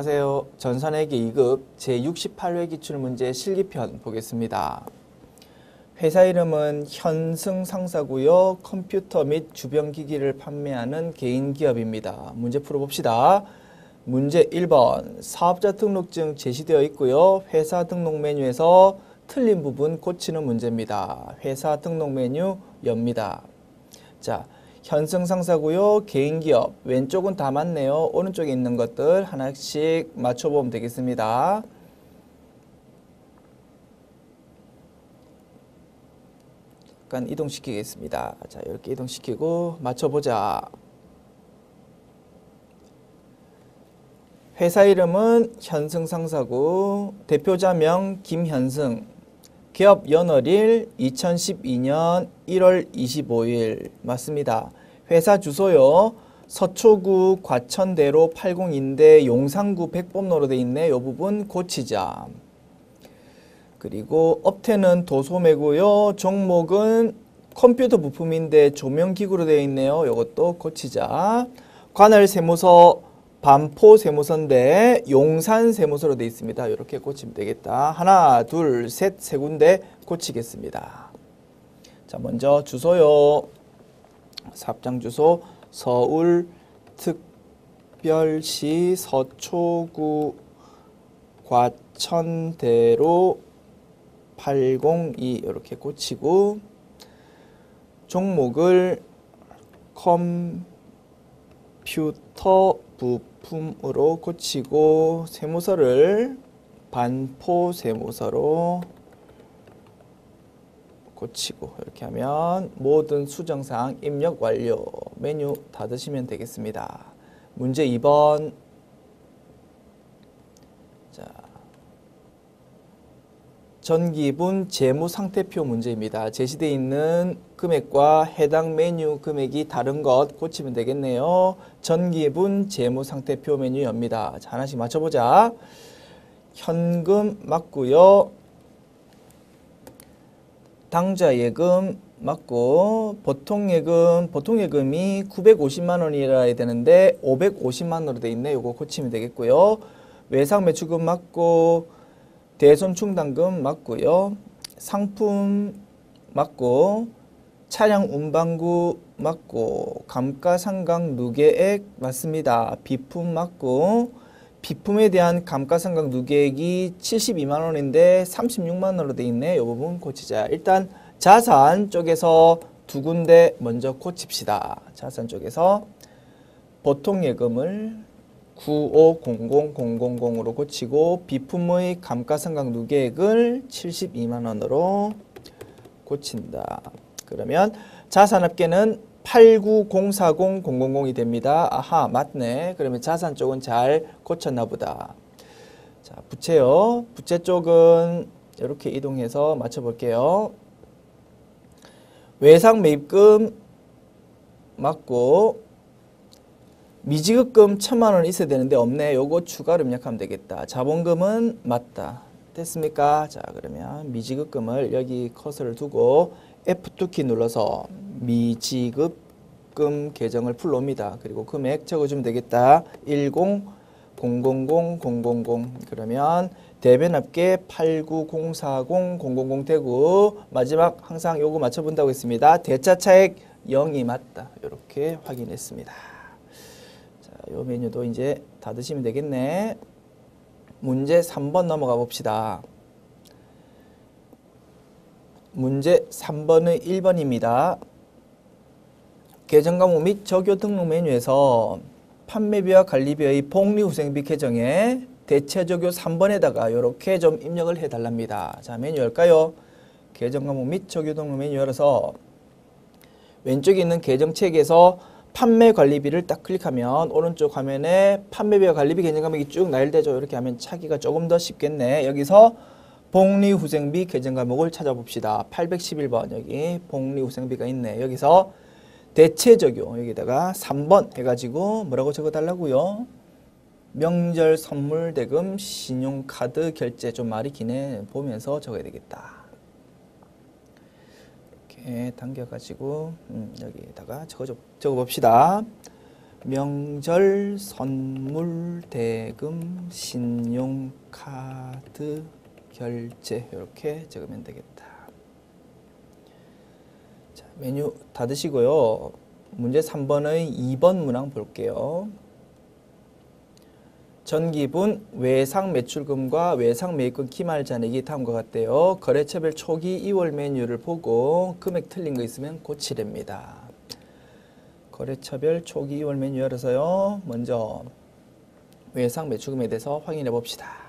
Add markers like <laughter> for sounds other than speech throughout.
안녕하세요. 전산회계 2급 제68회 기출문제 실기편 보겠습니다. 회사 이름은 현승상사고요. 컴퓨터 및 주변 기기를 판매하는 개인 기업입니다. 문제 풀어봅시다. 문제 1번 사업자 등록증 제시되어 있고요. 회사 등록 메뉴에서 틀린 부분 고치는 문제입니다. 회사 등록 메뉴 엽니다. 자, 현승 상사고요. 개인기업 왼쪽은 다 맞네요. 오른쪽에 있는 것들 하나씩 맞춰보면 되겠습니다. 잠깐 이동시키겠습니다. 자, 이렇게 이동시키고 맞춰보자. 회사 이름은 현승 상사고 대표자명 김현승 기업 연월일 2012년 1월 25일 맞습니다. 회사 주소요. 서초구 과천대로 80인데 용산구 백범로로 돼 있네. 이 부분 고치자. 그리고 업태는 도소매고요. 종목은 컴퓨터 부품인데 조명기구로 되어 있네요. 이것도 고치자. 관할 세무서 반포 세무서인데 용산 세무서로 되어 있습니다. 이렇게 고치면 되겠다. 하나, 둘, 셋, 세 군데 고치겠습니다. 자, 먼저 주소요. 사업장 주소 서울 특별시 서초구 과천대로 802 이렇게 고치고 종목을 컴퓨터 부품으로 고치고 세무서를 반포 세무서로 고치고 이렇게 하면 모든 수정사항 입력 완료 메뉴 닫으시면 되겠습니다. 문제 2번 자 전기분 재무 상태표 문제입니다. 제시되어 있는 금액과 해당 메뉴 금액이 다른 것 고치면 되겠네요. 전기분 재무 상태표 메뉴 엽니다. 자, 하나씩 맞춰보자. 현금 맞고요. 당좌 예금 맞고 보통 예금 보통 예금이 950만 원이라 해야 되는데 550만 원으로 돼 있네. 요거 고치면 되겠고요. 외상 매출금 맞고 대손 충당금 맞고요. 상품 맞고 차량 운반구 맞고 감가상각 누계액 맞습니다. 비품 맞고 비품에 대한 감가상각 누계액이 72만 원인데 36만 원으로 돼 있네. 이 부분 고치자. 일단 자산 쪽에서 두 군데 먼저 고칩시다. 자산 쪽에서 보통 예금을 9500000으로 고치고 비품의 감가상각 누계액을 72만 원으로 고친다. 그러면 자산합계는 8904000이 됩니다. 아하 맞네. 그러면 자산 쪽은 잘 고쳤나 보다. 자 부채요. 부채 쪽은 이렇게 이동해서 맞춰볼게요. 외상 매입금 맞고 미지급금 천만 원 있어야 되는데 없네. 요거 추가로 입력하면 되겠다. 자본금은 맞다. 됐습니까? 자 그러면 미지급금을 여기 커서를 두고 F2키 눌러서 미지급금 계정을 풀러옵니다. 그리고 금액 적어주면 되겠다. 10 000 000 그러면 대변합계 89040 000 마지막 항상 요거 맞춰본다고 했습니다. 대차 차액 0이 맞다. 이렇게 확인했습니다. 자, 요 메뉴도 이제 닫으시면 되겠네. 문제 3번 넘어가 봅시다. 문제 3번의 1번입니다. 계정 과목 및 적요 등록 메뉴에서 판매비와 관리비의 복리후생비 계정에 대체 적요 3번에다가 이렇게 좀 입력을 해달랍니다. 자 메뉴 열까요? 계정 과목 및 적요 등록 메뉴 열어서 왼쪽에 있는 계정 책에서 판매 관리비를 딱 클릭하면 오른쪽 화면에 판매비와 관리비 계정 과목이 쭉 나열되죠. 이렇게 하면 찾기가 조금 더 쉽겠네. 여기서 복리후생비 계정 과목을 찾아봅시다. 811번 여기 복리후생비가 있네. 여기서 대체 적용 여기다가 3번 해가지고 뭐라고 적어달라고요? 명절 선물 대금 신용카드 결제 좀 말이 기네 보면서 적어야 되겠다. 이렇게 당겨가지고 음, 여기다가 적어 적어봅시다. 명절 선물 대금 신용카드 결제 이렇게 적으면 되겠다. 자, 메뉴 닫으시고요. 문제 3번의 2번 문항 볼게요. 전기분 외상 매출금과 외상 매입금 기말 잔액이 다음과 같대요. 거래처별 초기 2월 메뉴를 보고 금액 틀린 거 있으면 고치랍니다. 거래처별 초기 2월 메뉴 열어서요. 먼저 외상 매출금에 대해서 확인해 봅시다.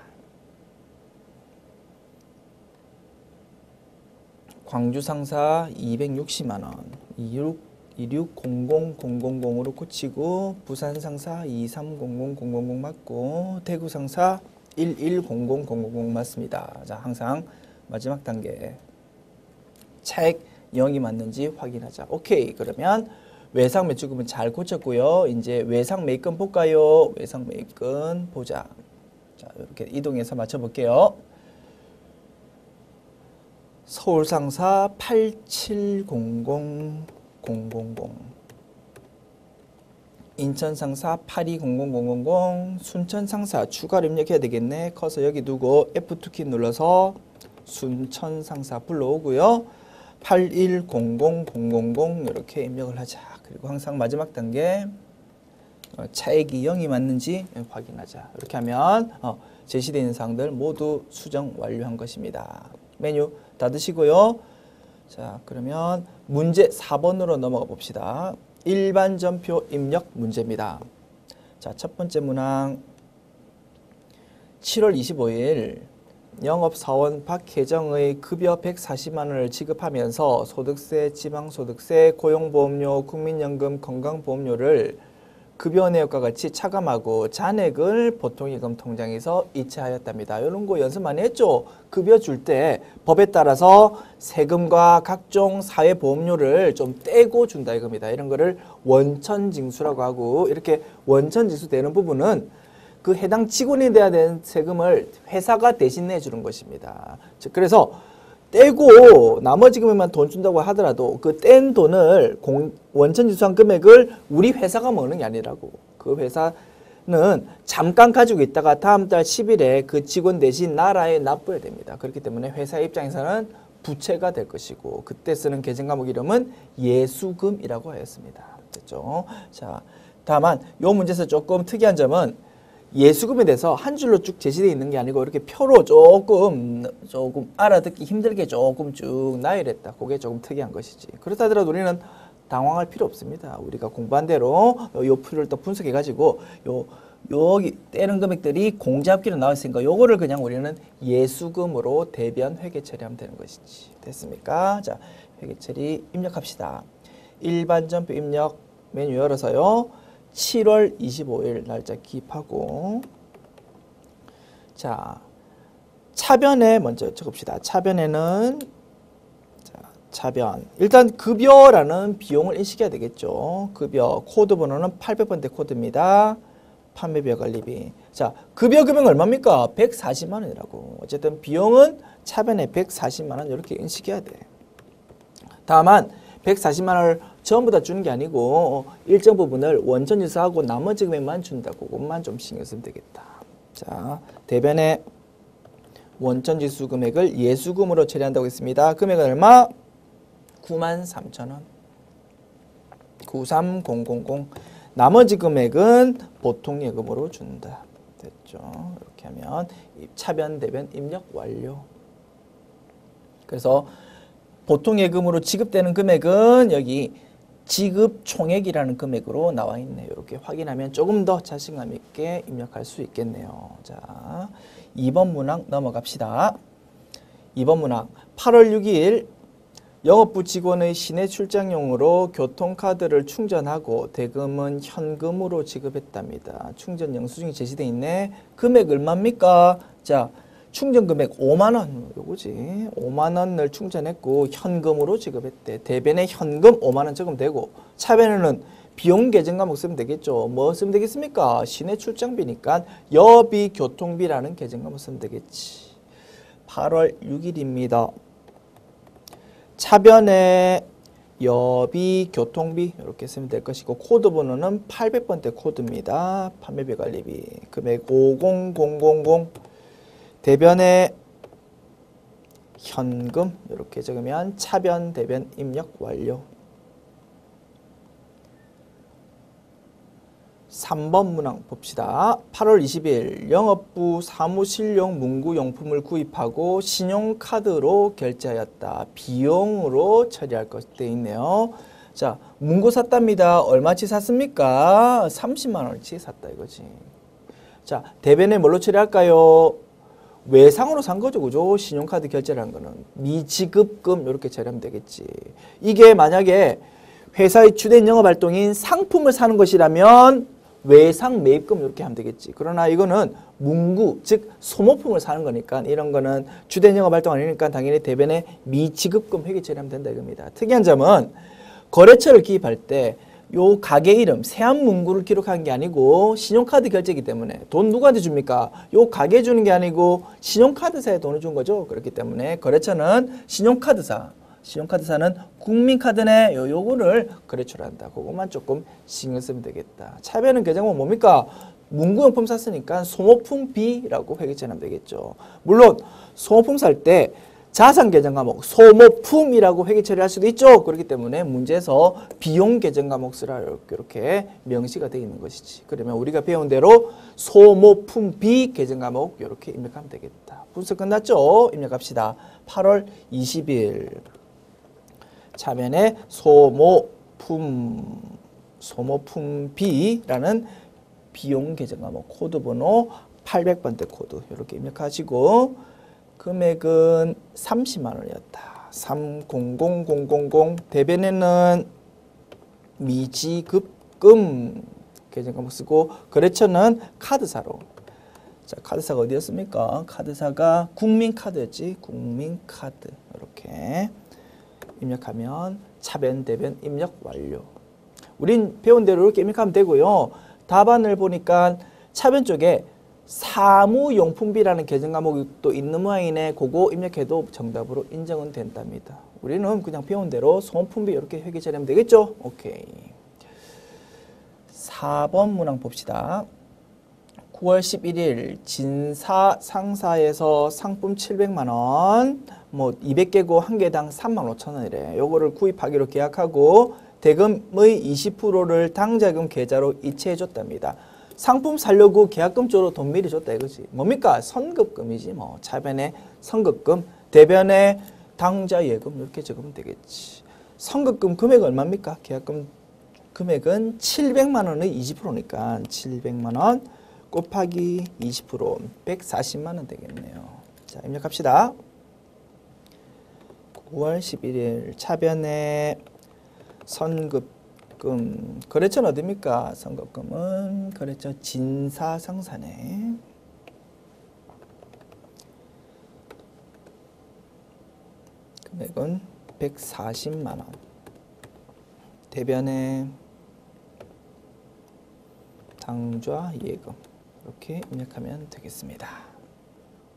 광주 상사 260만 원. 26 2600000으로 고치고 부산 상사 2300000 맞고 대구 상사 1100000 맞습니다. 자, 항상 마지막 단계 차액 0이 맞는지 확인하자. 오케이. 그러면 외상 매출금은 잘 고쳤고요. 이제 외상 매입금 볼까요? 외상 매입금 보자. 자, 이렇게 이동해서 맞춰 볼게요. 서울 상사 8700 000 인천 상사 820000 순천 상사 추가로 입력해야 되겠네. 커서 여기 두고 F2키 눌러서 순천 상사 불러오고요. 8100000 이렇게 입력을 하자. 그리고 항상 마지막 단계 어, 차액이 0이 맞는지 확인하자. 이렇게 하면 어, 제시되어 있는 사항들 모두 수정 완료한 것입니다. 메뉴 닫으시고요 자, 그러면 문제 4번으로 넘어가 봅시다. 일반 전표 입력 문제입니다. 자, 첫 번째 문항 7월 25일 영업사원 박혜정의 급여 140만 원을 지급하면서 소득세, 지방소득세, 고용보험료, 국민연금, 건강보험료를 급여 내역과 같이 차감하고 잔액을 보통예금 통장에서 이체하였답니다. 이런 거 연습 많이 했죠. 급여 줄 때 법에 따라서 세금과 각종 사회보험료를 좀 떼고 준다 이겁니다. 이런 거를 원천징수라고 하고 이렇게 원천징수 되는 부분은 그 해당 직원이 돼야 되는 세금을 회사가 대신 내주는 것입니다. 그래서 떼고 나머지 금액만 돈 준다고 하더라도 그 뗀 돈을 공, 원천 지수한 금액을 우리 회사가 먹는 게 아니라고 그 회사는 잠깐 가지고 있다가 다음 달 10일에 그 직원 대신 나라에 납부해야 됩니다. 그렇기 때문에 회사 입장에서는 부채가 될 것이고 그때 쓰는 계정 과목 이름은 예수금이라고 하였습니다. 됐죠? 자, 다만 요 문제에서 조금 특이한 점은 예수금에 대해서 한 줄로 쭉 제시되어 있는 게 아니고 이렇게 표로 조금 조금 알아듣기 힘들게 조금 쭉 나열했다. 그게 조금 특이한 것이지. 그렇다 하더라도 우리는 당황할 필요 없습니다. 우리가 공부한 대로 요 표를 또 분석해 가지고 요 여기 떼는 금액들이 공제합기로 나와 있으니까 요거를 그냥 우리는 예수금으로 대변 회계 처리하면 되는 것이지. 됐습니까? 자, 회계 처리 입력합시다. 일반 전표 입력 메뉴 열어서요. 7월 25일 날짜 기입하고 자 차변에 먼저 적읍시다. 차변에는 자, 차변 일단 급여라는 비용을 인식해야 되겠죠. 급여 코드 번호는 800번대 코드입니다. 판매비와 관리비. 자, 급여 금액 얼마입니까? 140만 원이라고. 어쨌든 비용은 차변에 140만 원 이렇게 인식해야 돼. 다만 140만 원을 전부 다 주는 게 아니고 일정 부분을 원천 지수하고 나머지 금액만 준다고 그것만 좀 신경 쓰면 되겠다. 자, 대변에 원천 지수 금액을 예수금으로 처리한다고 했습니다. 금액은 얼마? 9만 3천 원. 93000 나머지 금액은 보통 예금으로 준다. 됐죠? 이렇게 하면 차변 대변 입력 완료. 그래서 보통 예금으로 지급되는 금액은 여기 지급 총액이라는 금액으로 나와 있네요. 이렇게 확인하면 조금 더 자신감 있게 입력할 수 있겠네요. 자, 2번 문항 넘어갑시다. 2번 문항 8월 6일 영업부 직원의 시내 출장용으로 교통카드를 충전하고 대금은 현금으로 지급했답니다. 충전 영수증이 제시되어 있네. 금액 얼마입니까? 자, 충전 금액 5만 원 요거지. 5만 원을 충전했고 현금으로 지급했대. 대변에 현금 5만 원 적으면 되고 차변에는 비용 계정 과목 쓰면 되겠죠. 뭐 쓰면 되겠습니까? 시내 출장비니까 여비 교통비라는 계정 과목 쓰면 되겠지. 8월 6일입니다. 차변에 여비, 교통비 이렇게 쓰면 될 것이고 코드 번호는 800번대 코드입니다. 판매비 관리비. 금액 50000 대변에 현금 이렇게 적으면 차변 대변 입력 완료 3번 문항 봅시다. 8월 20일 영업부 사무실용 문구용품을 구입하고 신용카드로 결제하였다. 비용으로 처리할 것 돼 있네요. 자, 문구 샀답니다. 얼마치 샀습니까? 30만 원치 샀다 이거지. 자, 대변에 뭘로 처리할까요? 외상으로 산 거죠, 그죠? 신용카드 결제라는 거는 미지급금 이렇게 처리하면 되겠지. 이게 만약에 회사의 주된 영업 활동인 상품을 사는 것이라면 외상 매입금 이렇게 하면 되겠지. 그러나 이거는 문구, 즉 소모품을 사는 거니까 이런 거는 주된 영업 활동 아니니까 당연히 대변에 미지급금 회계 처리하면 된다 이겁니다. 특이한 점은 거래처를 기입할 때 요 가게 이름, 세안 문구를 기록한 게 아니고 신용카드 결제이기 때문에 돈 누구한테 줍니까? 요 가게 주는 게 아니고 신용카드사에 돈을 준 거죠. 그렇기 때문에 거래처는 신용카드사, 신용카드사는 국민카드네 요, 요거를 거래처로 한다. 그것만 조금 신경 쓰면 되겠다. 차별은 계정은 뭡니까? 문구용품 샀으니까 소모품비라고 회계처하면 되겠죠. 물론 소모품 살 때 자산 계정 과목 소모품이라고 회계 처리할 수도 있죠. 그렇기 때문에 문제에서 비용 계정 과목 쓰라 이렇게, 이렇게 명시가 되어 있는 것이지. 그러면 우리가 배운 대로 소모품비 계정 과목 이렇게 입력하면 되겠다. 분석 끝났죠? 입력합시다. 8월 20일 차변에 소모품 소모품비라는 비용 계정 과목 코드 번호 800번대 코드 이렇게 입력하시고 금액은 30만 원이었다. 300000 대변에는 미지급금 계정 과목 쓰고 거래처는 카드사로 자, 카드사가 어디였습니까? 카드사가 국민카드였지. 국민카드 이렇게 입력하면 차변 대변 입력 완료. 우린 배운 대로 이렇게 입력하면 되고요. 답안을 보니까 차변 쪽에 사무용품비라는 계정 과목이 또 있는 모양이네. 그거 입력해도 정답으로 인정은 된답니다. 우리는 그냥 배운 대로 소품비 이렇게 회계 처리하면 되겠죠? 오케이. 4번 문항 봅시다. 9월 11일 진사 상사에서 상품 700만 원, 뭐 200개고 한 개당 3만 5천 원이래. 요거를 구입하기로 계약하고 대금의 20%를 당자금 계좌로 이체해 줬답니다. 상품 살려고 계약금 쪽으로 돈 미리 줬다 이거지. 뭡니까? 선급금이지 뭐. 차변에 선급금, 대변에 당자 예금 이렇게 적으면 되겠지. 선급금 금액 얼마입니까? 계약금 금액은 700만 원의 20%니까 700만 원 곱하기 20% 140만 원 되겠네요. 자, 입력합시다. 9월 11일 차변에 선급 금 거래처는 어디입니까? 선급금은 거래처 진사상사네. 금액은 140만 원. 대변에 당좌 예금 이렇게 입력하면 되겠습니다.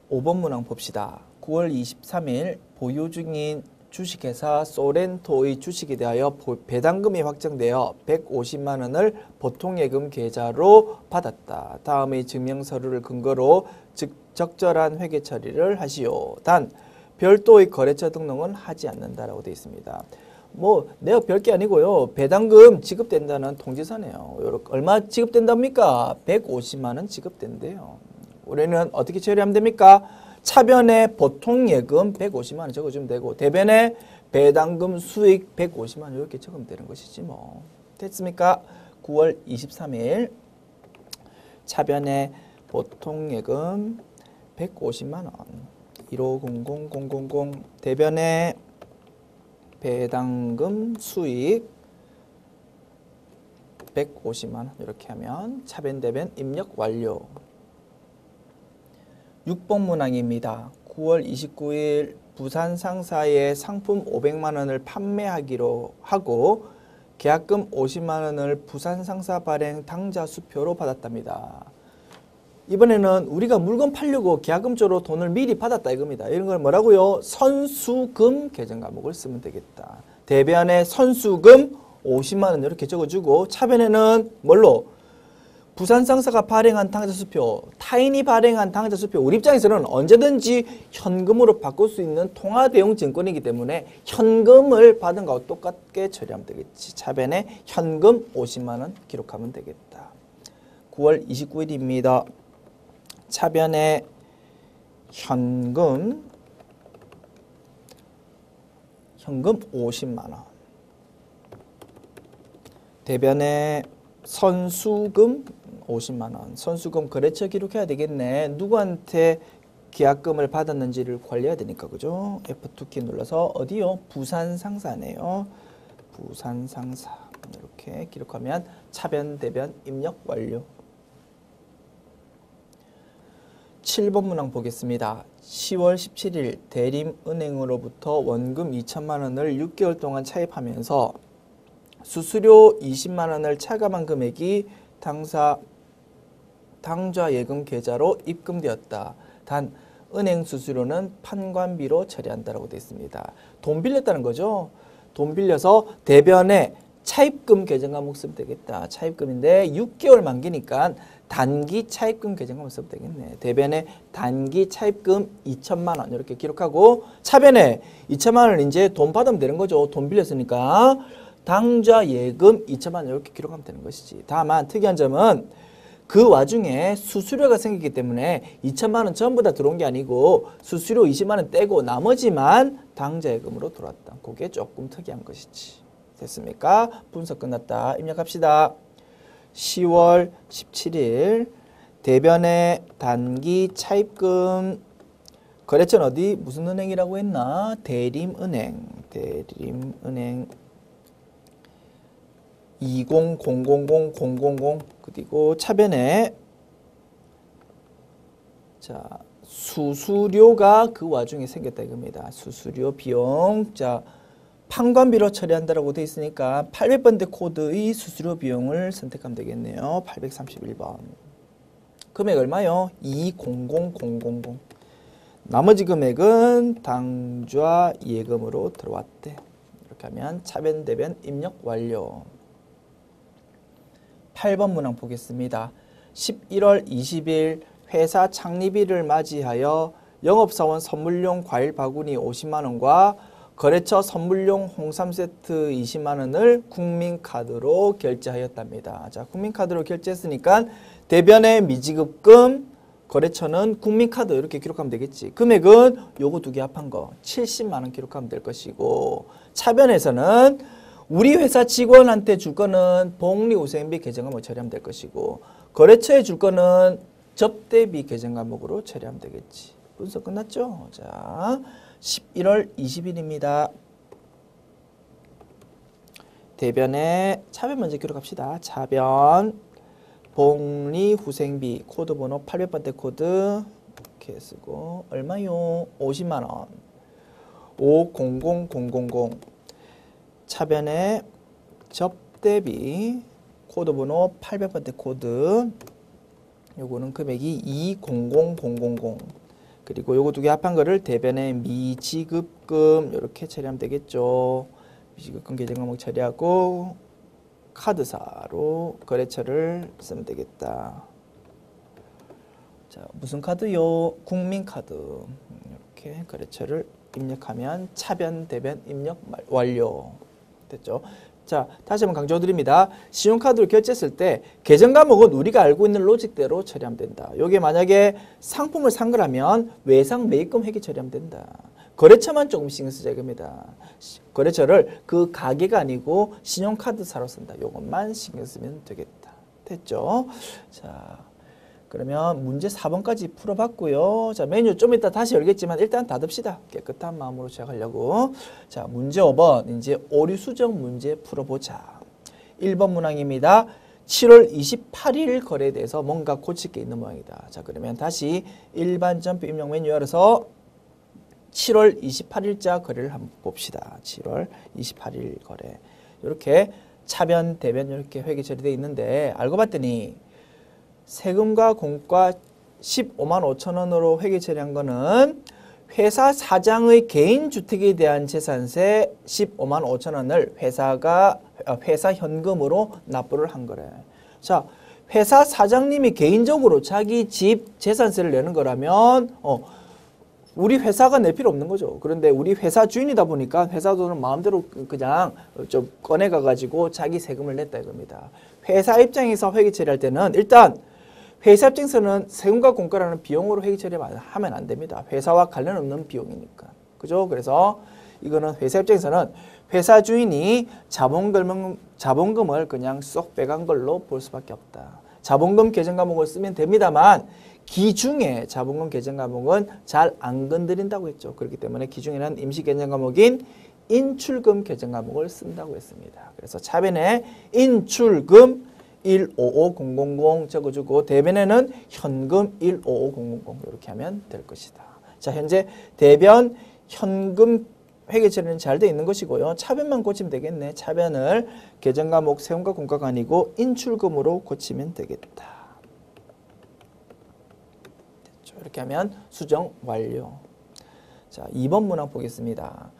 5번 문항 봅시다. 9월 23일 보유 중인 주식회사 소렌토의 주식에 대하여 배당금이 확정되어 150만 원을 보통예금 계좌로 받았다. 다음의 증명서류를 근거로 즉 적절한 회계 처리를 하시오. 단 별도의 거래처 등록은 하지 않는다라고 되어 있습니다. 뭐 내가 별 게 아니고요. 배당금 지급된다는 통지서네요. 얼마 지급된답니까? 150만 원 지급된대요. 우리는 어떻게 처리하면 됩니까? 차변에 보통 예금 150만 원 적어주면 되고 대변에 배당금 수익 150만 원 이렇게 적으면 되는 것이지 뭐. 됐습니까? 9월 23일 차변에 보통 예금 150만 원 1500000 대변에 배당금 수익 150만 원 이렇게 하면 차변 대변 입력 완료 6번 문항입니다. 9월 29일 부산 상사에 상품 500만 원을 판매하기로 하고 계약금 50만 원을 부산 상사 발행 당자 수표로 받았답니다. 이번에는 우리가 물건 팔려고 계약금조로 돈을 미리 받았다 이겁니다. 이런 걸 뭐라고요? 선수금 계정 과목을 쓰면 되겠다. 대변에 선수금 50만 원 이렇게 적어주고 차변에는 뭘로 부산 상사가 발행한 당좌 수표, 타인이 발행한 당좌 수표 우리 입장에서는 언제든지 현금으로 바꿀 수 있는 통화 대용 증권이기 때문에 현금을 받은 거하고 똑같게 처리하면 되겠지. 차변에 현금 50만 원 기록하면 되겠다. 9월 29일입니다. 차변에 현금 현금 50만 원. 대변에 선수금 50만 원. 선수금 거래처 기록해야 되겠네. 누구한테 계약금을 받았는지를 관리해야 되니까 그죠? F2 키 눌러서 어디요? 부산 상사네요. 부산 상사 이렇게 기록하면 차변 대변 입력 완료. 7번 문항 보겠습니다. 10월 17일 대림은행으로부터 원금 2천만 원을 6개월 동안 차입하면서 수수료 20만 원을 차감한 금액이 당사 당좌 예금 계좌로 입금되었다. 단 은행 수수료는 판관비로 처리한다라고 되어 있습니다. 돈 빌렸다는 거죠. 돈 빌려서 대변에 차입금 계정 과목 쓰면 되겠다. 차입금인데 6개월 만기니까 단기 차입금 계정 과목 쓰면 되겠네. 대변에 단기 차입금 2천만 원 이렇게 기록하고 차변에 2천만 원 이제 돈 받으면 되는 거죠. 돈 빌렸으니까 당좌 예금 2천만 원 이렇게 기록하면 되는 것이지. 다만 특이한 점은 그 와중에 수수료가 생기기 때문에 2천만 원 전부 다 들어온 게 아니고 수수료 20만 원 떼고 나머지만 당좌 예금으로 들어왔다. 그게 조금 특이한 것이지. 됐습니까? 분석 끝났다. 입력합시다. 10월 17일 대변의 단기 차입금 거래처는 어디 무슨 은행이라고 했나? 대림은행. 대림은행 2000000 그리고 차변에 자 수수료가 그 와중에 생겼다 이겁니다. 수수료 비용 자 판관비로 처리한다라고 돼 있으니까 800번대 코드의 수수료 비용을 선택하면 되겠네요. 831번. 금액 얼마요? 200000. 나머지 금액은 당좌 예금으로 들어왔대. 이렇게 하면 차변 대변 입력 완료. 8번 문항 보겠습니다. 11월 20일 회사 창립일을 맞이하여 영업사원 선물용 과일 바구니 50만 원과 거래처 선물용 홍삼 세트 20만 원을 국민카드로 결제하였답니다. 자, 국민카드로 결제했으니까 대변의 미지급금 거래처는 국민카드 이렇게 기록하면 되겠지. 금액은 요거 두 개 합한 거 70만 원 기록하면 될 것이고 차변에서는 우리 회사 직원한테 줄 거는 복리후생비 계정과목 처리하면 될 것이고 거래처에 줄 거는 접대비 계정 과목으로 처리하면 되겠지. 분석 끝났죠? 자, 11월 20일입니다. 대변에 차변 먼저 기록합시다. 차변 복리 후생비 코드 번호 800번대 코드 이렇게 쓰고 얼마요? 50만 원. 500000 차변에 접대비 코드 번호 800번대 코드 요거는 금액이 200000 그리고 요거 두 개 합한 거를 대변에 미지급금 이렇게 처리하면 되겠죠. 미지급금 계정 과목 처리하고 카드사로 거래처를 쓰면 되겠다. 자, 무슨 카드요? 국민카드. 이렇게 거래처를 입력하면 차변 대변 입력 완료. 됐죠? 자, 다시 한번 강조드립니다. 신용카드로 결제했을 때 계정 과목은 우리가 알고 있는 로직대로 처리하면 된다. 여기에 만약에 상품을 산 거라면 외상 매입금 회계 처리하면 된다. 거래처만 조금 신경 쓰자 이겁니다. 거래처를 그 가게가 아니고 신용카드사로 쓴다. 요것만 신경 쓰면 되겠다. 됐죠? 자, 그러면 문제 4번까지 풀어봤고요. 자, 메뉴 좀 이따 다시 열겠지만 일단 닫읍시다. 깨끗한 마음으로 시작하려고. 자, 문제 5번 이제 오류 수정 문제 풀어보자. 1번 문항입니다. 7월 28일 거래에 대해서 뭔가 고칠 게 있는 모양이다. 자, 그러면 다시 일반 점표 입력 메뉴 열어서 7월 28일자 거래를 한번 봅시다. 7월 28일 거래. 이렇게 차변, 대변 이렇게 회계 처리되어 있는데 알고 봤더니 세금과 공과 15만 5천 원으로 회계 처리한 거는 회사 사장의 개인 주택에 대한 재산세 15만 5천 원을 회사가 어, 회사 현금으로 납부를 한 거래. 자, 회사 사장님이 개인적으로 자기 집 재산세를 내는 거라면 어 우리 회사가 낼 필요 없는 거죠. 그런데 우리 회사 주인이다 보니까 회사 돈을 마음대로 그- 그냥 좀 꺼내 가 가지고 자기 세금을 냈다 이겁니다. 회사 입장에서 회계 처리할 때는 일단 회사 입장에서는 세금과 공과라는 비용으로 회계 처리하면 안 됩니다. 회사와 관련 없는 비용이니까. 그죠? 그래서 이거는 회사 입장에서는 회사 주인이 자본금, 자본금을 그냥 쏙 빼간 걸로 볼 수밖에 없다. 자본금 계정 과목을 쓰면 됩니다만 기중에 자본금 계정 과목은 잘 안 건드린다고 했죠. 그렇기 때문에 기중에는 임시 계정 과목인 인출금 계정 과목을 쓴다고 했습니다. 그래서 차변에 인출금 155000 적어주고 대변에는 현금 155000 이렇게 하면 될 것이다. 자 현재 대변 현금 회계 처리는 잘 돼 있는 것이고요. 차변만 고치면 되겠네. 차변을 계정 과목 세금과 공과가 아니고 인출금으로 고치면 되겠다. 됐죠. 이렇게 하면 수정 완료. 자 2번 문항 보겠습니다.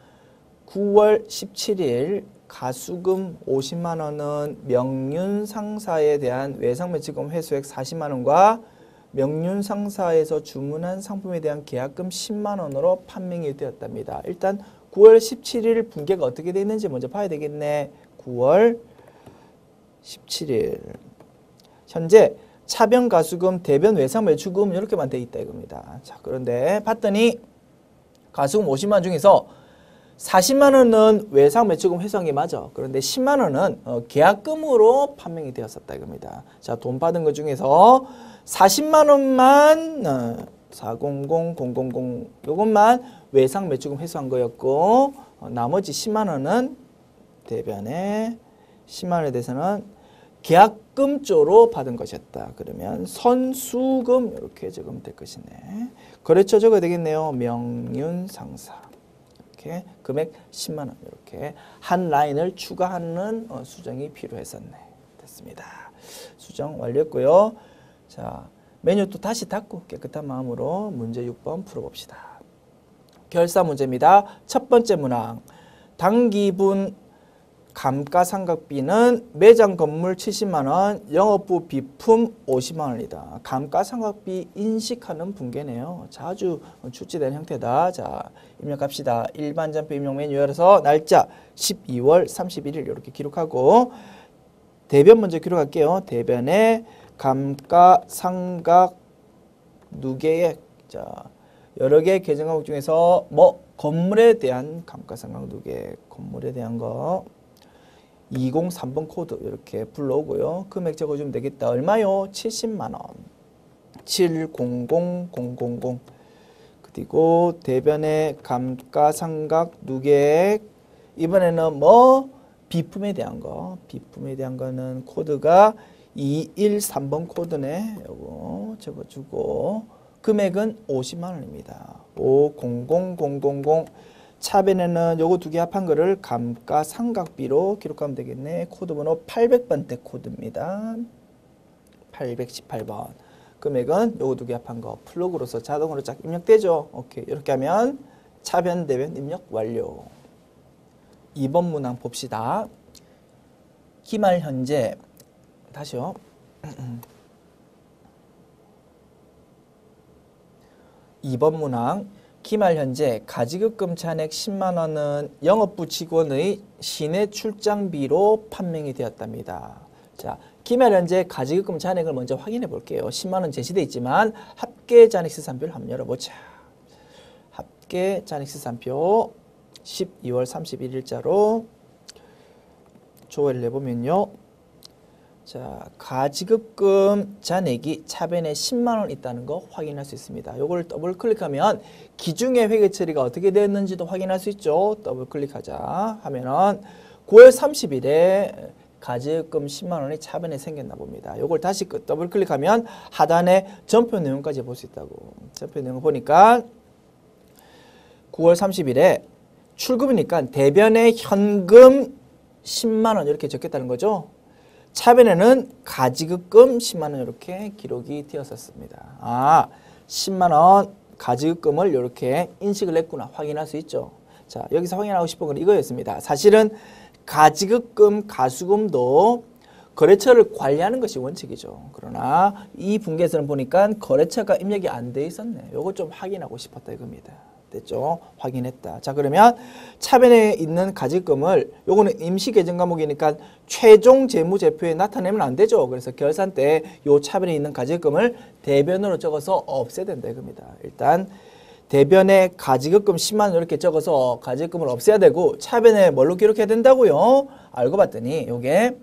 9월 17일 가수금 50만 원은 명륜 상사에 대한 외상 매치금 회수액 40만 원과 명륜 상사에서 주문한 상품에 대한 계약금 10만 원으로 판명이 되었답니다. 일단 9월 17일 분계가 어떻게 되어 있는지 먼저 봐야 되겠네. 9월 17일 현재 차변 가수금, 대변 외상 매출금 이렇게만 돼 있다 이겁니다. 자 그런데 봤더니 가수금 50만 원 중에서 40만 원은 외상 매출금 회수한 게 맞아. 그런데 10만 원은 어, 계약금으로 판명이 되었었다 이겁니다. 자, 돈 받은 것 중에서 40만 원만 어, 400000 요것만 외상 매출금 회수한 거였고 어, 나머지 10만 원은 대변에 10만 원에 대해서는 계약금 쪽으로 받은 것이었다. 그러면 선수금 이렇게 적으면 될 것이네. 거래처 적어야 되겠네요. 명륜상사. 이렇게 금액 10만 원 이렇게 한 라인을 추가하는 어, 수정이 필요했었네. 됐습니다. 수정 완료했고요. 자, 메뉴 또 다시 닫고 깨끗한 마음으로 문제 6번 풀어봅시다. 결사 문제입니다. 첫 번째 문항. 당기분 감가상각비는 매장 건물 70만 원, 영업부 비품 50만 원이다. 감가상각비 인식하는 분계네요. 자주 출제된 형태다. 자, 입력합시다. 일반 전표 입력 메뉴에서 날짜 12월 31일 이렇게 기록하고 대변 먼저 기록할게요. 대변에 감가상각 누계액 자 여러 개 계정 과목 중에서 뭐 건물에 대한 감가상각 누계 건물에 대한 거 203번 코드 이렇게 불러오고요. 금액 적어주면 되겠다. 얼마요? 70만 원. 700000 그리고 대변의 감가상각 누계액 이번에는 뭐 비품에 대한 거 비품에 대한 거는 코드가 213번 코드네. 요거 적어주고 금액은 50만 원입니다. 500000 차변에는 요거 두 개 합한 거를 감가상각비로 기록하면 되겠네. 코드 번호 800번대 코드입니다. 818번. 금액은 요거 두 개 합한 거 플러그로서 자동으로 쫙 입력되죠. 오케이. 이렇게 하면 차변 대변 입력 완료. 2번 문항 봅시다. 기말 현재 다시요. <clears throat> 2번 문항 기말 현재 가지급금 잔액 10만 원은 영업부 직원의 시내 출장비로 판명이 되었답니다. 자, 기말 현재 가지급금 잔액을 먼저 확인해 볼게요. 10만 원 제시돼 있지만 합계 잔액 시산표를 한번 열어보자. 합계 잔액 시산표 12월 31일자로 조회를 해보면요. 자, 가지급금 잔액이 차변에 10만 원 있다는 거 확인할 수 있습니다. 요걸 더블 클릭하면 기중의 회계 처리가 어떻게 되었는지도 확인할 수 있죠. 더블 클릭하자 하면은 9월 30일에 가지급금 10만 원이 차변에 생겼나 봅니다. 요걸 다시 그 더블 클릭하면 하단에 전표 내용까지 볼 수 있다고. 전표 내용 보니까 9월 30일에 출금이니까 대변에 현금 10만 원 이렇게 적겠다는 거죠. 차변에는 가지급금 10만 원 이렇게 기록이 되었었습니다. 아, 10만 원 가지급금을 이렇게 인식을 했구나 확인할 수 있죠. 자 여기서 확인하고 싶은 건 이거였습니다. 사실은 가지급금, 가수금도 거래처를 관리하는 것이 원칙이죠. 그러나 이 분기에서는 보니까 거래처가 입력이 안 돼 있었네. 요거 좀 확인하고 싶었다 이겁니다. 됐죠? 확인했다. 자 그러면 차변에 있는 가지금을 요거는 임시 계정 과목이니까 최종 재무제표에 나타내면 안 되죠. 그래서 결산 때 요 차변에 있는 가지금을 대변으로 적어서 없애야 된다 이겁니다. 일단 대변에 가지급금 10만 원 이렇게 적어서 가지급금을 없애야 되고 차변에 뭘로 기록해야 된다고요? 알고 봤더니 요게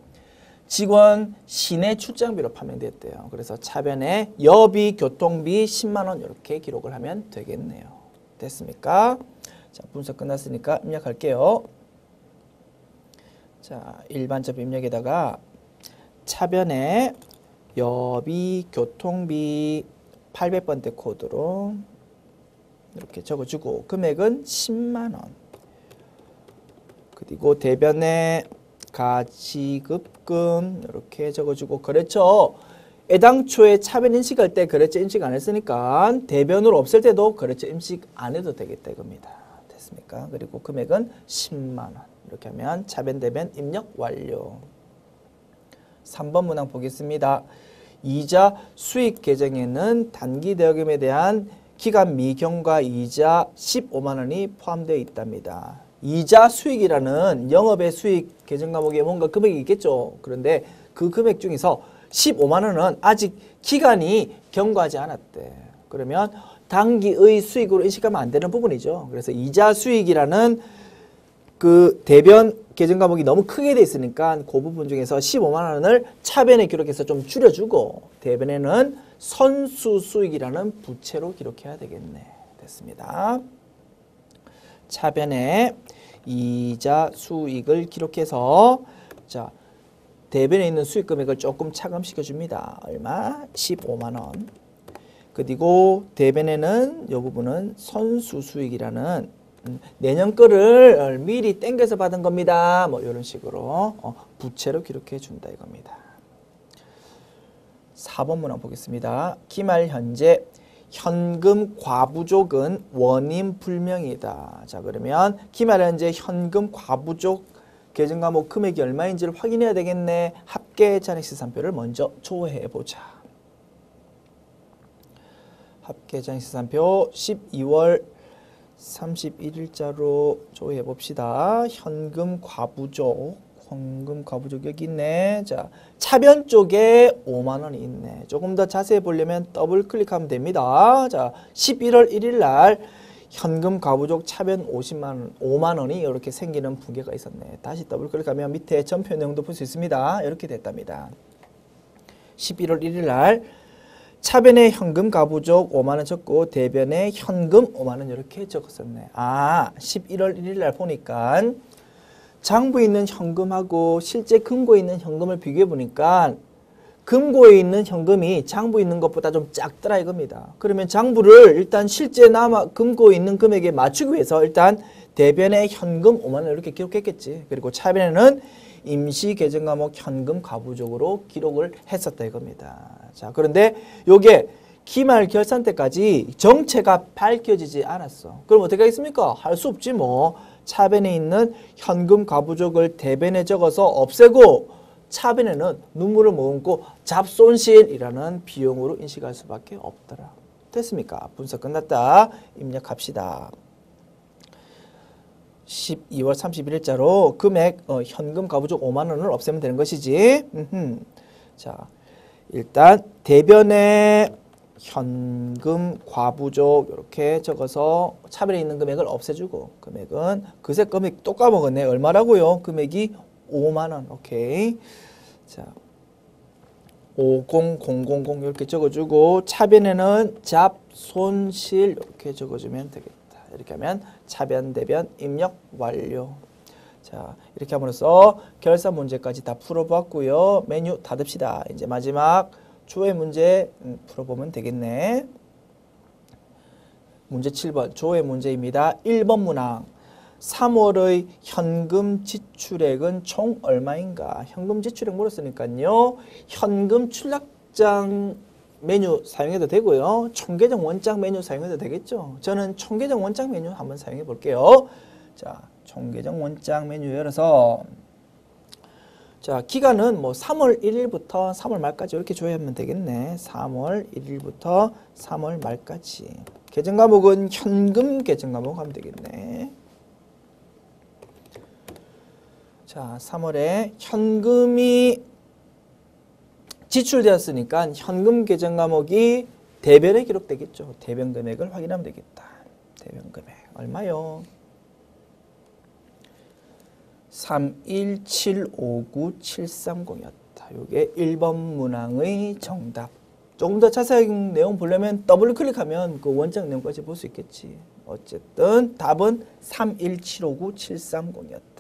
직원 시내 출장비로 판명됐대요. 그래서 차변에 여비, 교통비 10만 원 이렇게 기록을 하면 되겠네요. 됐습니까? 자, 분석 끝났으니까 입력할게요. 자, 일반적 입력에다가 차변에 여비, 교통비 800번대 코드로 이렇게 적어주고 금액은 10만 원. 그리고 대변에 가지급금 이렇게 적어주고 거래처 애당초에 차변 인식할 때 거래처 인식 안 했으니까 대변으로 없을 때도 거래처 인식 안 해도 되겠다 이겁니다. 됐습니까? 그리고 금액은 10만 원 이렇게 하면 차변 대변 입력 완료. 3번 문항 보겠습니다. 이자 수익 계정에는 단기 대여금에 대한 기간 미경과 이자 15만 원이 포함되어 있답니다. 이자 수익이라는 영업의 수익 계정 과목에 뭔가 금액이 있겠죠. 그런데 그 금액 중에서 15만 원은 아직 기간이 경과하지 않았대. 그러면 단기의 수익으로 인식하면 안 되는 부분이죠. 그래서 이자 수익이라는 그 대변 계정 과목이 너무 크게 돼 있으니까 그 부분 중에서 15만 원을 차변에 기록해서 좀 줄여주고 대변에는 선수 수익이라는 부채로 기록해야 되겠네. 됐습니다. 차변에 이자 수익을 기록해서 자 대변에 있는 수익 금액을 조금 차감시켜 줍니다. 얼마? 15만 원. 그리고 대변에는 이 부분은 선수 수익이라는 음, 내년 거를 미리 땡겨서 받은 겁니다. 뭐 이런 식으로 어, 부채로 기록해 준다 이겁니다. 4번 문항 보겠습니다. 기말 현재 현금 과부족은 원인 불명이다. 자 그러면 기말 현재 현금 과부족 계정 과목 금액이 얼마인지를 확인해야 되겠네. 합계 잔액시산표를 먼저 조회해 보자. 합계 잔액시산표 12월 31일자로 조회해 봅시다. 현금 과부족, 현금 과부족 여기 있네. 자, 차변 쪽에 5만 원이 있네. 조금 더 자세히 보려면 더블 클릭하면 됩니다. 자, 11월 1일 날 현금 과부족 차변 50만 원, 5만 원이 이렇게 생기는 분개가 있었네. 다시 더블 클릭하면 밑에 전표 내용도 볼 수 있습니다. 이렇게 됐답니다. 11월 1일 날 차변에 현금 가부족 5만 원 적고 대변에 현금 5만 원 이렇게 적었었네. 아, 11월 1일 날 보니까 장부에 있는 현금하고 실제 금고에 있는 현금을 비교해 보니까 금고에 있는 현금이 장부에 있는 것보다 좀 작더라 이겁니다. 그러면 장부를 일단 실제 남아 금고에 있는 금액에 맞추기 위해서 일단 대변에 현금 5만 원 이렇게 기록했겠지. 그리고 차변에는 임시 계정 과목 현금 가부적으로 기록을 했었다 이겁니다. 자, 그런데 요게 기말 결산 때까지 정체가 밝혀지지 않았어. 그럼 어떻게 하겠습니까? 할 수 없지 뭐. 차변에 있는 현금 가부족을 대변에 적어서 없애고 차변에는 눈물을 머금고 잡손실이라는 비용으로 인식할 수밖에 없더라. 됐습니까? 분석 끝났다. 입력합시다. 12월 31일자로 금액 어, 현금 가부족 5만 원을 없애면 되는 것이지. 음흠. 자, 일단 대변에 현금 과부족 이렇게 적어서 차별에 있는 금액을 없애주고 금액은 그새 금액 또 까먹었네. 얼마라고요? 금액이 5만 원. 오케이. 자. 50000 이렇게 적어주고 차변에는 잡손실 이렇게 적어주면 되겠다. 이렇게 하면 차변 대변 입력 완료. 자 이렇게 함으로써 결산 문제까지 다 풀어봤고요. 메뉴 닫읍시다. 이제 마지막 조회 문제 음, 풀어보면 되겠네. 문제 7번 조회 문제입니다. 1번 문항 3월의 현금 지출액은 총 얼마인가? 현금 지출액 물었으니까요. 현금 출납장 메뉴 사용해도 되고요. 총계정 원장 메뉴 사용해도 되겠죠. 저는 총계정 원장 메뉴 한번 사용해 볼게요. 자, 총계정 원장 메뉴 열어서 자, 기간은 뭐 3월 1일부터 3월 말까지 이렇게 조회하면 되겠네. 3월 1일부터 3월 말까지. 계정 과목은 현금 계정 과목 하면 되겠네. 자, 3월에 현금이 지출되었으니까 현금 계정 과목이 대변에 기록되겠죠. 대변 금액을 확인하면 되겠다. 대변 금액 얼마요? 3175973이었다. 요게 1번 문항의 정답. 조금 더 자세한 내용 보려면 더블 클릭하면 그 원장 내용까지 볼 수 있겠지. 어쨌든 답은 3175973이었다.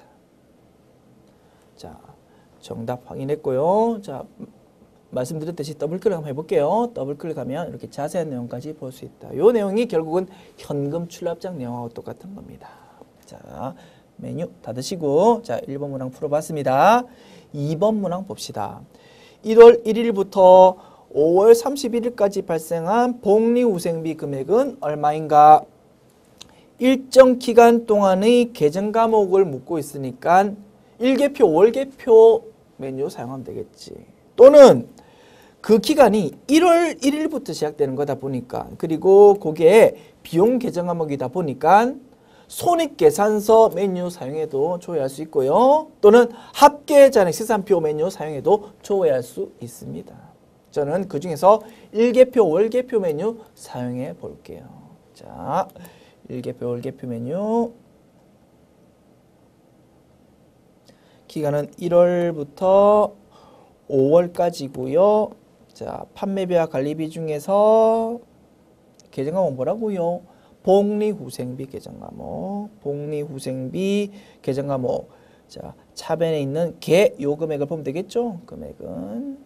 자, 정답 확인했고요. 자, 말씀드렸듯이 더블 클릭 한번 해볼게요. 더블 클릭하면 이렇게 자세한 내용까지 볼 수 있다. 이 내용이 결국은 현금 출납장 내용하고 똑같은 겁니다. 자, 메뉴 닫으시고 자 1번 문항 풀어봤습니다. 2번 문항 봅시다. 1월 1일부터 5월 31일까지 발생한 복리후생비 금액은 얼마인가? 일정 기간 동안의 계정 과목을 묻고 있으니까 일개표, 월개표 메뉴 사용하면 되겠지. 또는 그 기간이 1월 1일부터 시작되는 거다 보니까 그리고 그게 비용 계정 과목이다 보니까 손익계산서 메뉴 사용해도 조회할 수 있고요. 또는 합계잔액 시산표 메뉴 사용해도 조회할 수 있습니다. 저는 그 중에서 일개표, 월개표 메뉴 사용해 볼게요. 자, 일개표, 월개표 메뉴 기간은 1월부터 5월까지고요. 자, 판매비와 관리비 중에서 계정 과목 뭐라고요? 복리후생비 계정 과목, 복리후생비 계정 과목. 자, 차변에 있는 개 요 금액을 보면 되겠죠? 금액은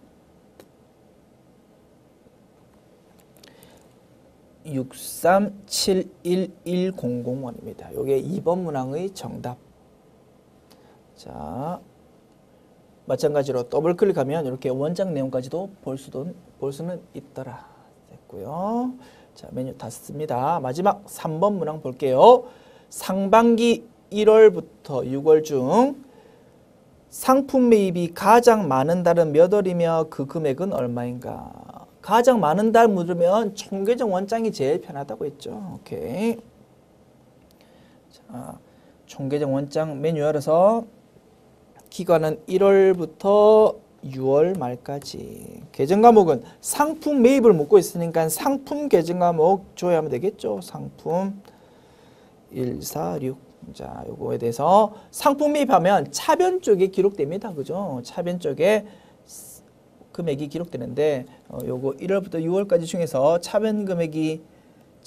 6371100원입니다. 요게 2번 문항의 정답. 자, 마찬가지로 더블 클릭하면 이렇게 원장 내용까지도 볼 수도 볼 수는 있더라. 됐고요. 자, 메뉴 닫습니다. 마지막 3번 문항 볼게요. 상반기 1월부터 6월 중 상품 매입이 가장 많은 달은 몇 월이며 그 금액은 얼마인가? 가장 많은 달 묻으면 총계정 원장이 제일 편하다고 했죠. 오케이. 자, 총계정 원장 메뉴 열어서 기간은 1월부터 6월 말까지. 계정 과목은 상품 매입을 묻고 있으니까 상품 계정 과목 조회하면 되겠죠. 상품 146. 자, 요거에 대해서 상품 매입하면 차변 쪽에 기록됩니다. 그죠? 차변 쪽에 금액이 기록되는데 어, 요거 1월부터 6월까지 중에서 차변 금액이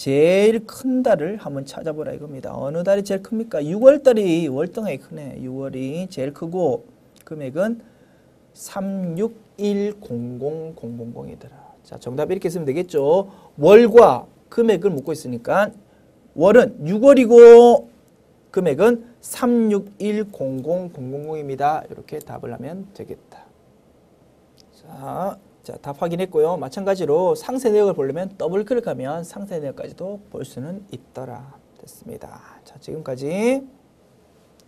제일 큰 달을 한번 찾아보라 이겁니다. 어느 달이 제일 큽니까? 6월 달이 월등하게 크네. 6월이 제일 크고 금액은 3610000이더라. 자, 정답 이렇게 쓰면 되겠죠. 월과 금액을 묻고 있으니까 월은 6월이고 금액은 3610000입니다. 이렇게 답을 하면 되겠다. 자, 자, 답 확인했고요. 마찬가지로 상세 내역을 보려면 더블 클릭하면 상세 내역까지도 볼 수는 있더라. 됐습니다. 자, 지금까지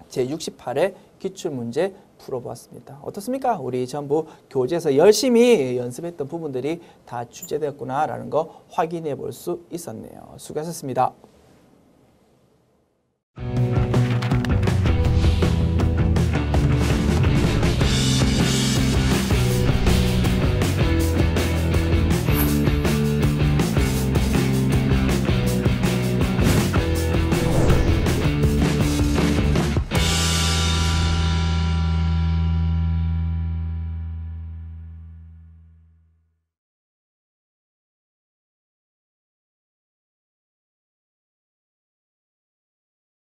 제68회 기출문제 풀어보았습니다. 어떻습니까? 우리 전부 교재에서 열심히 연습했던 부분들이 다 출제되었구나라는 거 확인해 볼 수 있었네요. 수고하셨습니다.